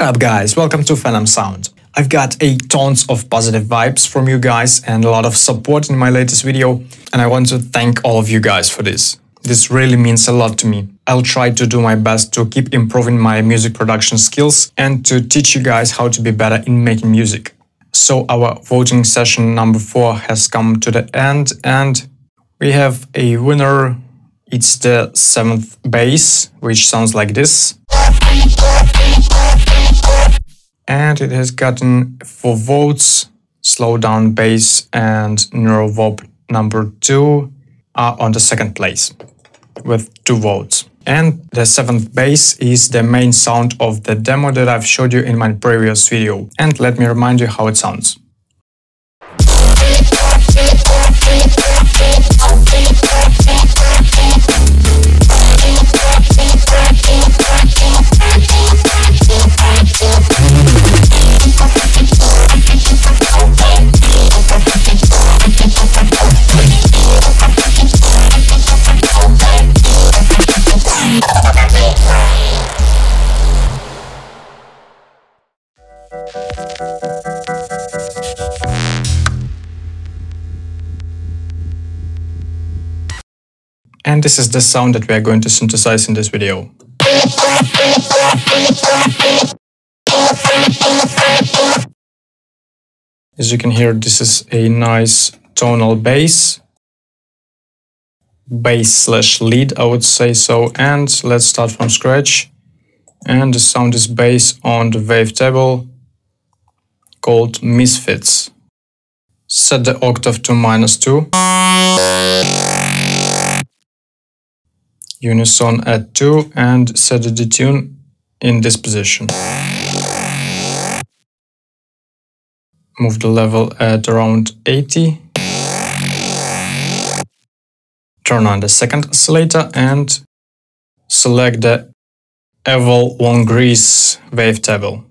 What up guys, welcome to Phenom Sound. I've got a tons of positive vibes from you guys and a lot of support in my latest video and I want to thank all of you guys for this. This really means a lot to me. I'll try to do my best to keep improving my music production skills and to teach you guys how to be better in making music. So our voting session number 4 has come to the end and we have a winner. It's the 7th bass, which sounds like this and it has gotten four votes. Slow down bass and Neurohop number two are on the second place with two votes. And the seventh bass is the main sound of the demo that I've showed you in my previous video. And let me remind you how it sounds. And this is the sound that we are going to synthesize in this video. As you can hear, this is a nice tonal bass. Bass slash lead, I would say so. And let's start from scratch. And the sound is based on the wavetable called Misfits. Set the octave to minus 2. Unison at 2 and set the detune in this position. Move the level at around 80. Turn on the second oscillator and select the Evol Long Grease wavetable.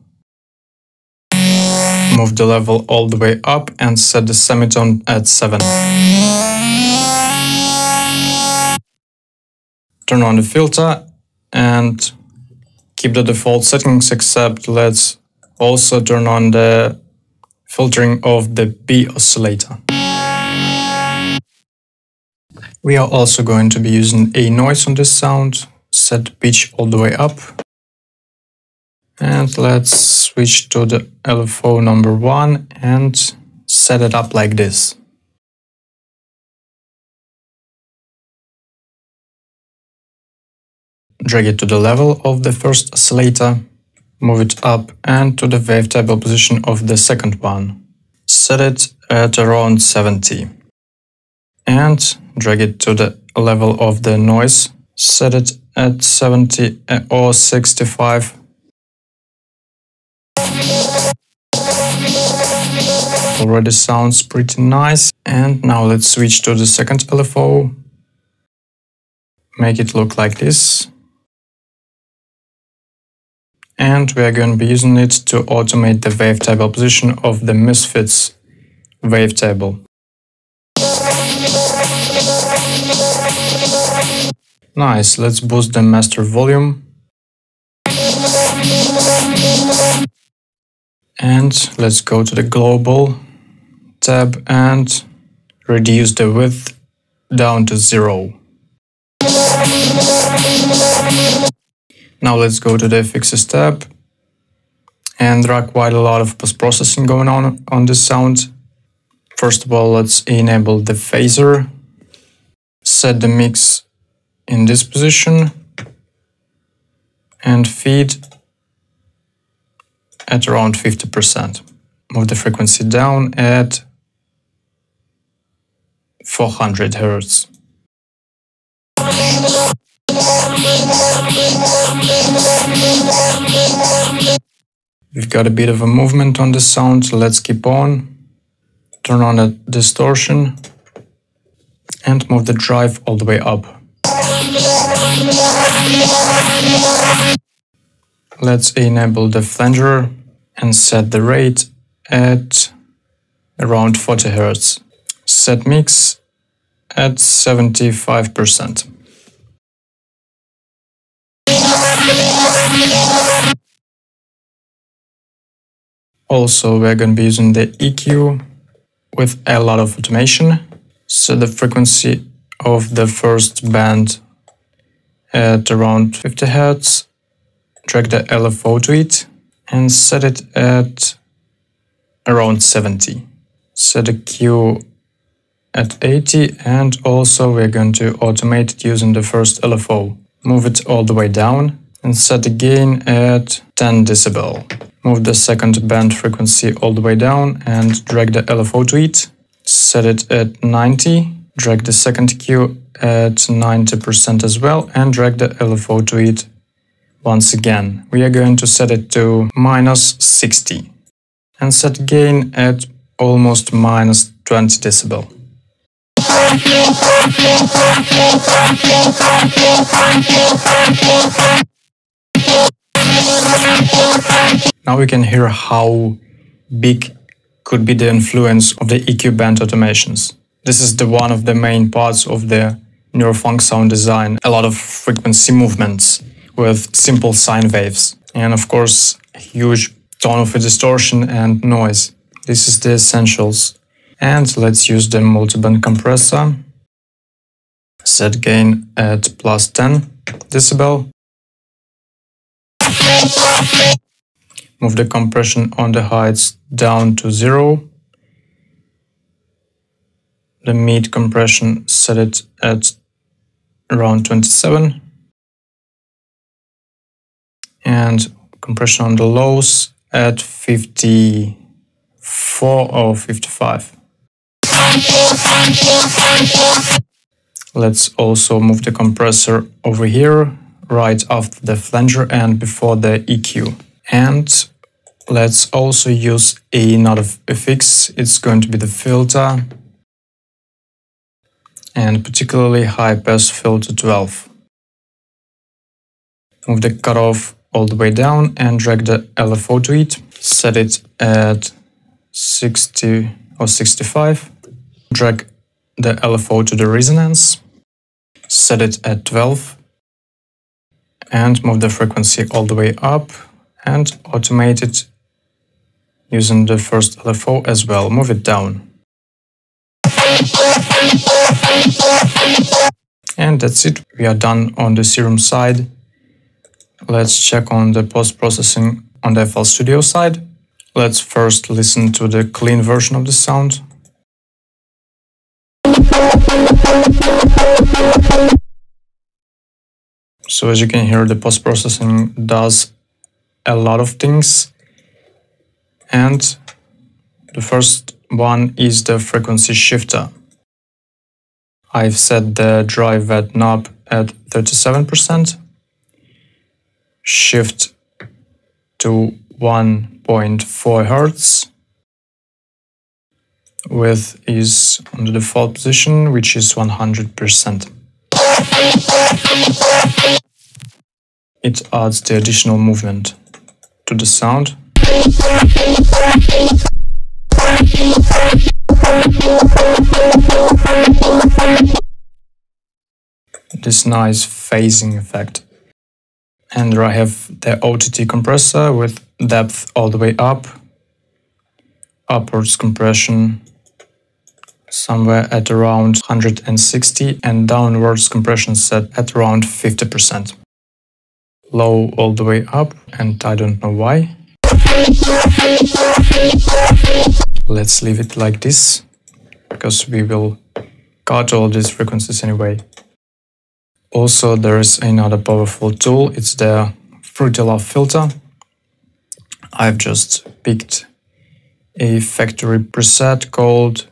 Move the level all the way up and set the semitone at 7. Turn on the filter and keep the default settings except let's also turn on the filtering of the B oscillator. We are also going to be using a noise on this sound, set pitch all the way up. And let's switch to the LFO number one and set it up like this. Drag it to the level of the first oscillator, move it up and to the wavetable position of the second one. Set it at around 70. And drag it to the level of the noise, set it at 70 eh, or 65 Already sounds pretty nice. And now let's switch to the second LFO. Make it look like this. And we are going to be using it to automate the wavetable position of the Misfits wavetable. Nice, let's boost the master volume. And let's go to the global tab and reduce the width down to zero. Now let's go to the fixes tab and there are quite a lot of post-processing going on on this sound. First of all, let's enable the phaser, set the mix in this position and feed at around 50%. Move the frequency down at 400 Hz. We've got a bit of a movement on the sound, so let's keep on. Turn on the distortion and move the drive all the way up. Let's enable the flanger and set the rate at around 40 Hz. Set mix at 75%. Also, we're going to be using the EQ with a lot of automation. So the frequency of the first band at around 50 Hz, drag the LFO to it and set it at around 70. Set the Q at 80 and also we're going to automate it using the first LFO. Move it all the way down and set the gain at 10 decibel. Move the second band frequency all the way down and drag the LFO to it. Set it at 90. Drag the second Q at 90% as well and drag the LFO to it once again. We are going to set it to minus 60 and set gain at almost minus 20 decibel. Now we can hear how big could be the influence of the EQ band automations. This is the one of the main parts of the Neurofunk sound design. A lot of frequency movements with simple sine waves. And of course, huge tone of distortion and noise. This is the essentials. And let's use the multiband compressor. Set gain at plus 10 decibel. Move the compression on the heights down to zero. The mid compression set it at around 27. And compression on the lows at 54 or 55. Let's also move the compressor over here, right after the flanger and before the EQ. And let's also use another fix. It's going to be the filter and particularly high pass filter 12. Move the cutoff all the way down and drag the LFO to it. Set it at 60 or 65. Drag the LFO to the resonance. Set it at 12 and move the frequency all the way up and automate it using the first LFO as well. Move it down. And that's it. We are done on the Serum side. Let's check on the post-processing on the FL Studio side. Let's first listen to the clean version of the sound. So as you can hear, the post-processing does a lot of things. And the first one is the frequency shifter. I've set the drive at knob at 37%, shift to 1.4 Hertz, width is on the default position, which is 100%. It adds the additional movement to the sound. This nice phasing effect. And I have the OTT compressor with depth all the way up, upwards compression somewhere at around 160 and downwards compression set at around 50%. Low all the way up and I don't know why. Let's leave it like this because we will cut all these frequencies anyway. Also, there is another powerful tool. It's the Fruity Love Philter. I've just picked a factory preset called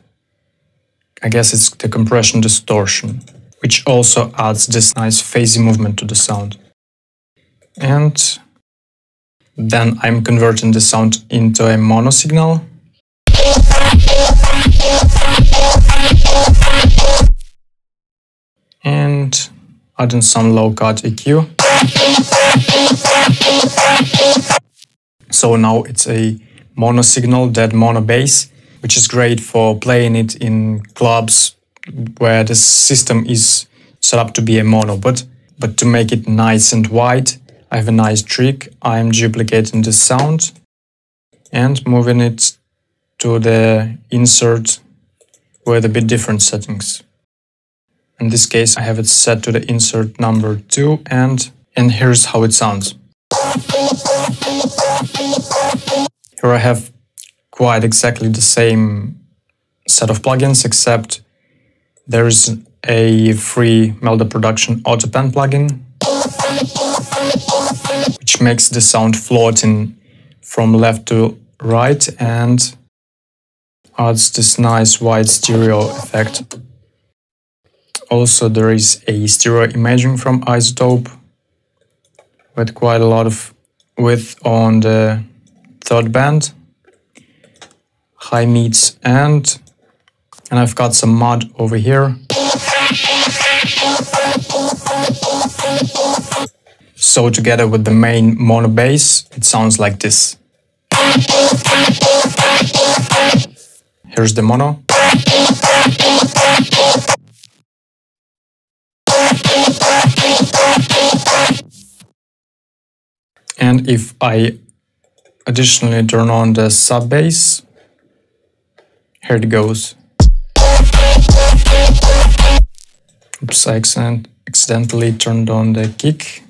I guess it's the compression distortion, which also adds this nice phasey movement to the sound. And then I'm converting the sound into a mono signal. And adding some low cut EQ. So now it's a mono signal, dead mono bass which is great for playing it in clubs where the system is set up to be a mono. But, but to make it nice and wide, I have a nice trick. I'm duplicating the sound and moving it to the insert with a bit different settings. In this case, I have it set to the insert number 2 and, and here's how it sounds. Here I have quite exactly the same set of plugins except there is a free Melda Production Autopan plugin which makes the sound floating from left to right and adds this nice wide stereo effect. Also there is a stereo imaging from iZotope with quite a lot of width on the third band, high mids and and I've got some mud over here. So together with the main mono bass, it sounds like this. Here's the mono. And if I additionally turn on the sub bass, here it goes. Oops, I accidentally turned on the kick.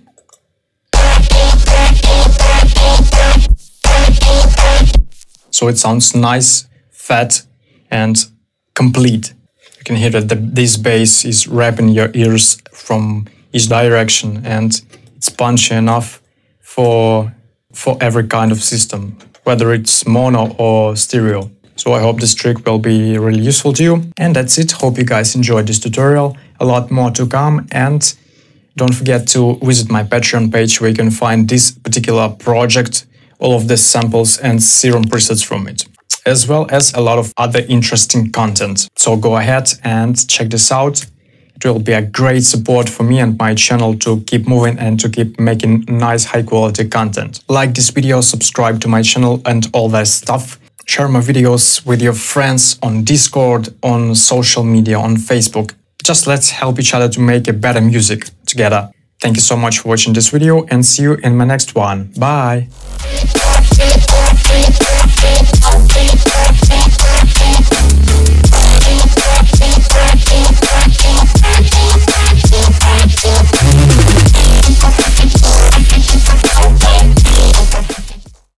So it sounds nice, fat, and complete. You can hear that the, this bass is wrapping your ears from each direction and it's punchy enough for, for every kind of system, whether it's mono or stereo. So I hope this trick will be really useful to you. And that's it. Hope you guys enjoyed this tutorial. A lot more to come and don't forget to visit my Patreon page where you can find this particular project all of the samples and serum presets from it, as well as a lot of other interesting content. So go ahead and check this out. It will be a great support for me and my channel to keep moving and to keep making nice high quality content. Like this video, subscribe to my channel and all that stuff. Share my videos with your friends on Discord, on social media, on Facebook. Just let's help each other to make a better music together. Thank you so much for watching this video and see you in my next one. Bye!